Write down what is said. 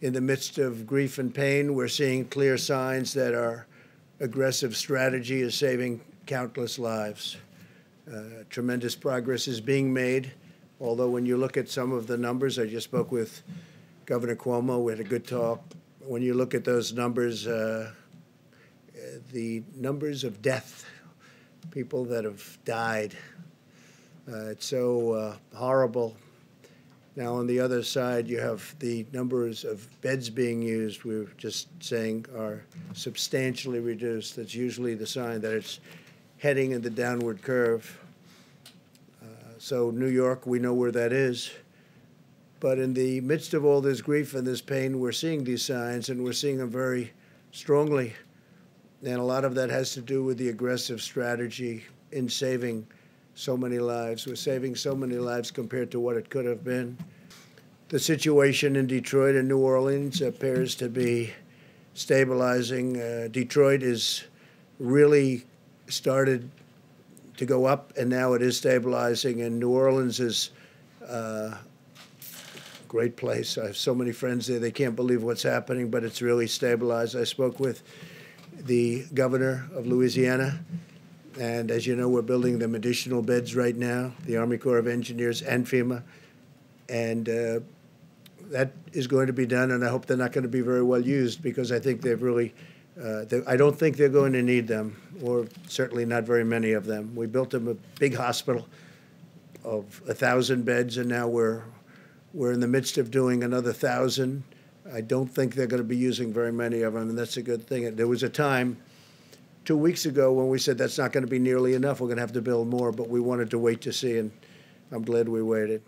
in the midst of grief and pain, we're seeing clear signs that our aggressive strategy is saving countless lives. Uh, tremendous progress is being made, although when you look at some of the numbers, I just spoke with Governor Cuomo, we had a good talk. When you look at those numbers, uh, the numbers of death, people that have died, uh, it's so uh, horrible now, on the other side, you have the numbers of beds being used, we are just saying, are substantially reduced. That's usually the sign that it's heading in the downward curve. Uh, so, New York, we know where that is. But in the midst of all this grief and this pain, we're seeing these signs, and we're seeing them very strongly. And a lot of that has to do with the aggressive strategy in saving so many lives. We're saving so many lives compared to what it could have been. The situation in Detroit and New Orleans appears to be stabilizing. Uh, Detroit is really started to go up, and now it is stabilizing. And New Orleans is a uh, great place. I have so many friends there; they can't believe what's happening, but it's really stabilized. I spoke with the governor of Louisiana and as you know, we're building them additional beds right now, the Army Corps of Engineers and FEMA. And uh, that is going to be done, and I hope they're not going to be very well used because I think they've really, uh, they, I don't think they're going to need them, or certainly not very many of them. We built them a big hospital of a thousand beds, and now we're we're in the midst of doing another thousand. I don't think they're going to be using very many of them, and that's a good thing. There was a time two weeks ago when we said that's not going to be nearly enough. We're going to have to build more, but we wanted to wait to see, and I'm glad we waited.